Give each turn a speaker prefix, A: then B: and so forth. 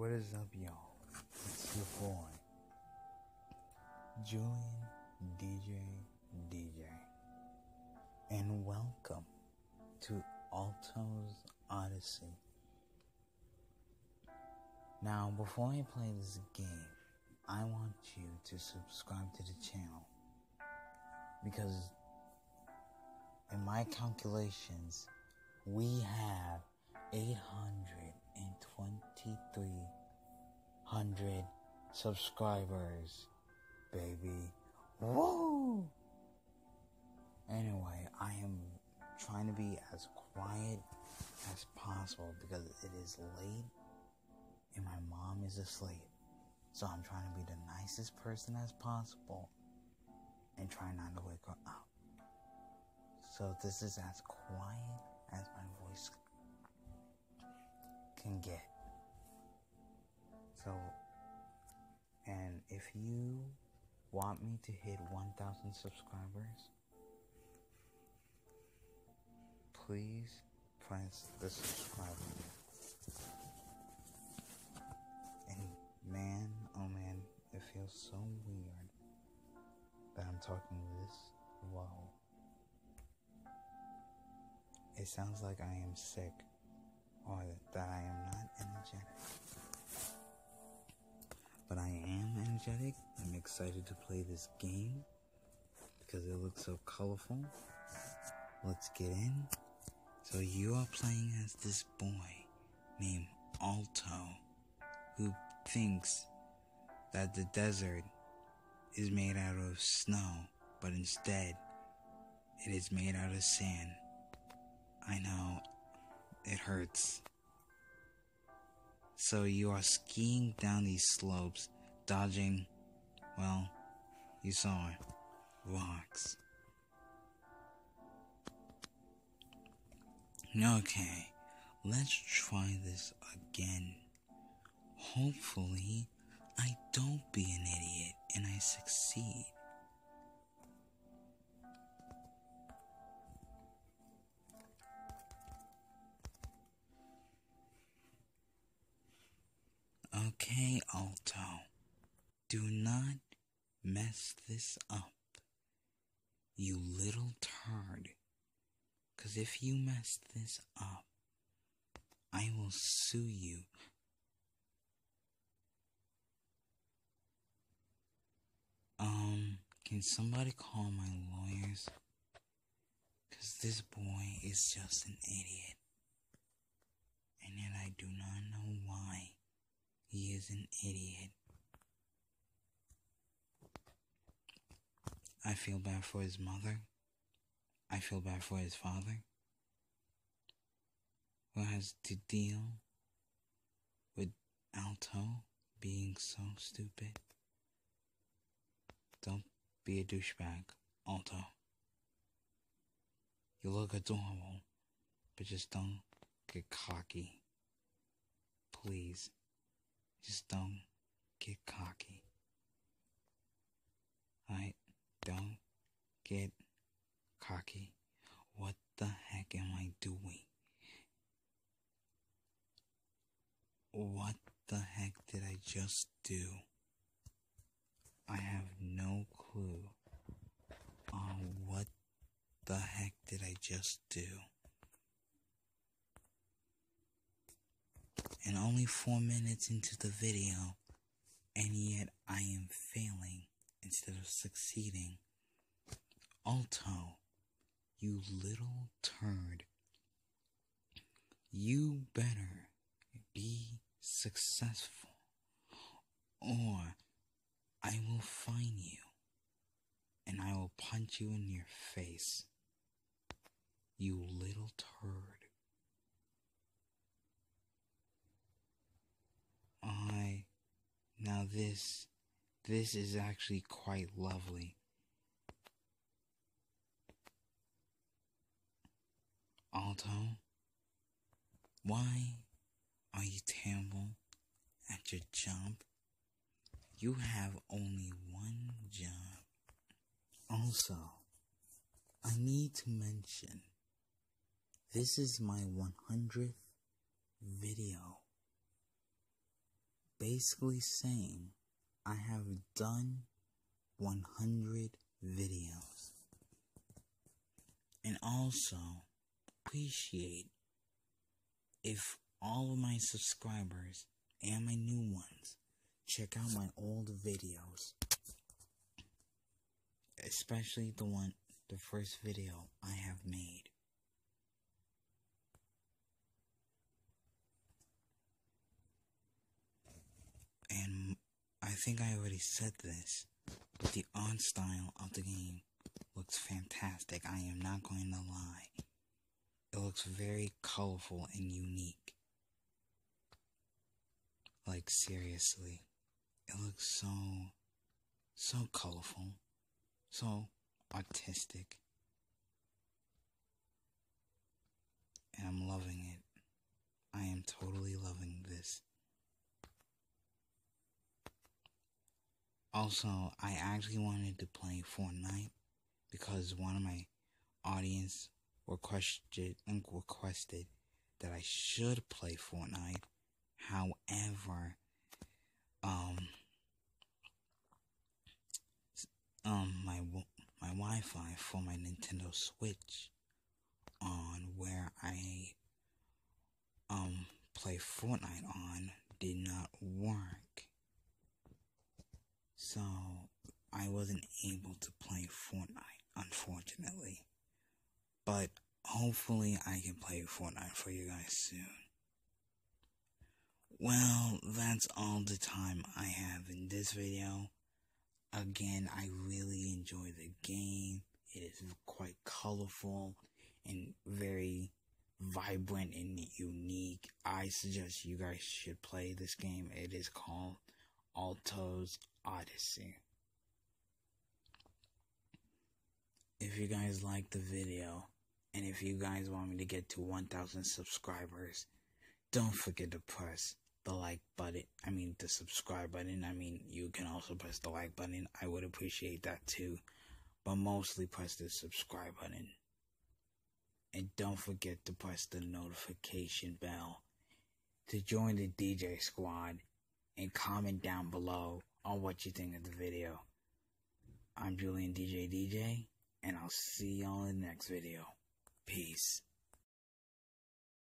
A: What is up, y'all? It's your boy, Julian DJ DJ, and welcome to Alto's Odyssey. Now, before I play this game, I want you to subscribe to the channel because, in my calculations, we have 823 subscribers, baby. Woo! Anyway, I am trying to be as quiet as possible because it is late and my mom is asleep. So I'm trying to be the nicest person as possible and try not to wake her up. So this is as quiet as my voice can get. So, and if you want me to hit 1,000 subscribers, please press the subscribe button. And man, oh man, it feels so weird that I'm talking this low. It sounds like I am sick or that I am not But I am energetic. I'm excited to play this game because it looks so colorful. Let's get in. So you are playing as this boy named Alto who thinks that the desert is made out of snow, but instead it is made out of sand. I know it hurts. So you are skiing down these slopes, dodging, well, you saw it, rocks. Okay, let's try this again. Hopefully, I don't be an idiot and I succeed. Okay, Alto. Do not mess this up, you little turd. Because if you mess this up, I will sue you. Um, can somebody call my lawyers? Because this boy is just an idiot. And yet I do not know why he is an idiot. I feel bad for his mother. I feel bad for his father, who has to deal with Alto being so stupid. Don't be a douchebag, Alto. You look adorable, but just don't get cocky. Please, just don't get cocky. I don't get cocky. What the heck am I doing? What the heck did I just do? I have no clue on what the heck did I just do. And only four minutes into the video, and yet I am failing instead of succeeding. Alto, you little turd. You better be successful, or I will find you and I will punch you in your face. You little turd. I. Now, this. This is actually quite lovely. Alto, why are you terrible at your job? You have only one job. Also, I need to mention this is my 100th video. Basically saying I have done 100 videos. And also, appreciate if all of my subscribers and my new ones check out my old videos. Especially the one, the first video I have made. And I think I already said this, but the art style of the game looks fantastic. I am not going to lie. It looks very colorful and unique. Like, seriously. It looks so, so colorful, so artistic. And I'm loving it. I am totally loving this. Also, I actually wanted to play Fortnite because one of my audience requested requested that I should play Fortnite. However, um, um, my my Wi-Fi for my Nintendo Switch on where I um play Fortnite on did not work. So I wasn't able to play Fortnite, unfortunately. But hopefully I can play Fortnite for you guys soon. Well, that's all the time I have in this video. Again, I really enjoy the game. It is quite colorful and very vibrant and unique. I suggest you guys should play this game. It is called Alto's Odyssey. If you guys like the video, and if you guys want me to get to 1,000 subscribers, don't forget to press the like button. I mean, the subscribe button. I mean, you can also press the like button. I would appreciate that too. But mostly press the subscribe button. And don't forget to press the notification bell to join the DJ squad and comment down below on what you think of the video. I'm Julian DJ DJ, and I'll see y'all in the next video. Peace.